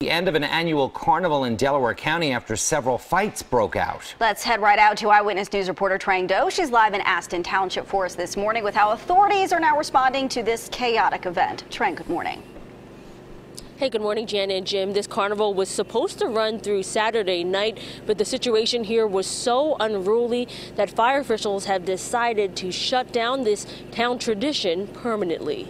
The end of an annual carnival in Delaware County after several fights broke out. Let's head right out to Eyewitness News reporter Trang Do. She's live in Aston Township for us this morning with how authorities are now responding to this chaotic event. Trang, good morning. Hey, good morning, Jan and Jim. This carnival was supposed to run through Saturday night, but the situation here was so unruly that fire officials have decided to shut down this town tradition permanently.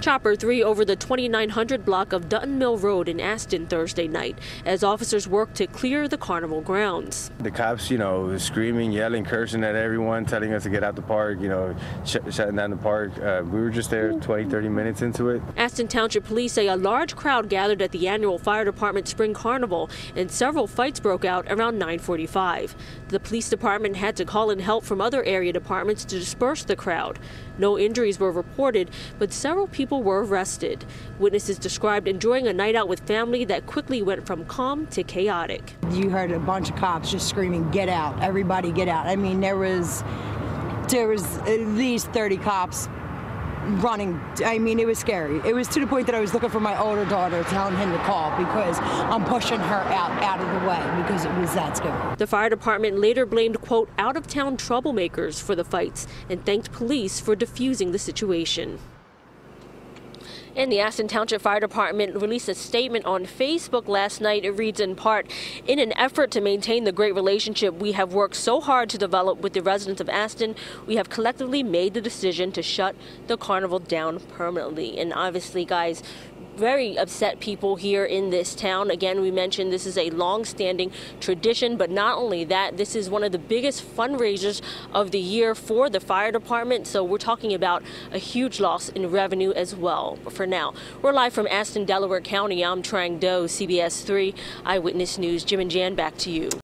Chopper 3 over the 2900 block of Dutton Mill Road in Aston Thursday night as officers worked to clear the carnival grounds. The cops, you know, screaming, yelling, cursing at everyone, telling us to get out the park, you know, sh shutting down the park. Uh, we were just there 20, 30 minutes into it. Aston Township police say a large crowd gathered at the annual fire department spring carnival and several fights broke out around 945. The police department had to call in help from other area departments to disperse the crowd. No injuries were reported, but several people people were arrested. Witnesses described enjoying a night out with family that quickly went from calm to chaotic. You heard a bunch of cops just screaming, "Get out! Everybody, get out!" I mean, there was there was at least 30 cops running. I mean, it was scary. It was to the point that I was looking for my older daughter, telling him to call because I'm pushing her out out of the way because it was that scary. The fire department later blamed quote out of town troublemakers for the fights and thanked police for defusing the situation. And the Aston Township Fire Department released a statement on Facebook last night. It reads in part, in an effort to maintain the great relationship we have worked so hard to develop with the residents of Aston, we have collectively made the decision to shut the carnival down permanently. And obviously, guys, very upset people here in this town. Again, we mentioned this is a long-standing tradition, but not only that, this is one of the biggest fundraisers of the year for the fire department. So we're talking about a huge loss in revenue as well. But for now, we're live from Aston, Delaware County. I'm Trang Do, CBS 3 Eyewitness News. Jim and Jan, back to you.